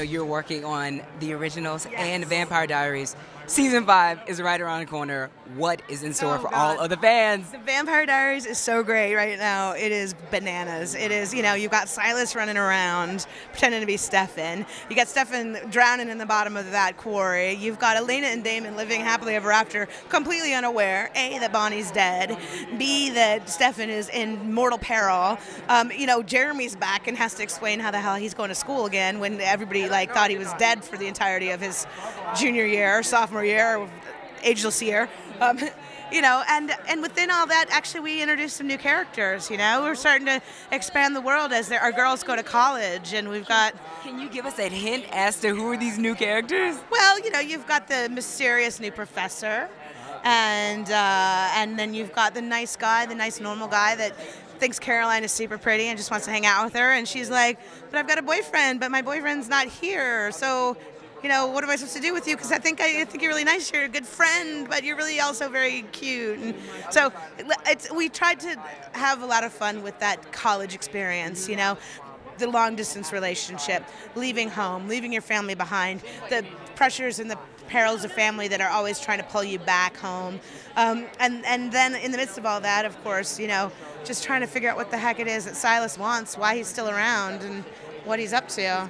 know you're working on the originals yes. and Vampire Diaries. Season five is right around the corner. What is in store oh, for God. all of the fans? The Vampire Diaries is so great right now. It is bananas. It is, you know, you've got Silas running around pretending to be Stefan. You got Stefan drowning in the bottom of that quarry. You've got Elena and Damon living happily ever after, completely unaware, A, that Bonnie's dead, B, that Stefan is in mortal peril. Um, you know, Jeremy's back and has to explain how the hell he's going to school again when everybody, like, thought he was dead for the entirety of his junior year, sophomore sophomore year, ageless year. Um, you know, and and within all that, actually, we introduced some new characters. You know, we're starting to expand the world as our girls go to college, and we've got. Can you give us a hint as to who are these new characters? Well, you know, you've got the mysterious new professor, and uh, and then you've got the nice guy, the nice normal guy that thinks Caroline is super pretty and just wants to hang out with her, and she's like, "But I've got a boyfriend, but my boyfriend's not here, so you know, what am I supposed to do with you? Because I think I, think you're really nice. You're a good friend, but you're really also very cute. And so it's, we tried to have a lot of fun with that college experience. You know, the long distance relationship, leaving home, leaving your family behind, the pressures and the perils of family that are always trying to pull you back home. Um, and, and then in the midst of all that, of course, you know, just trying to figure out what the heck it is that Silas wants, why he's still around, and what he's up to.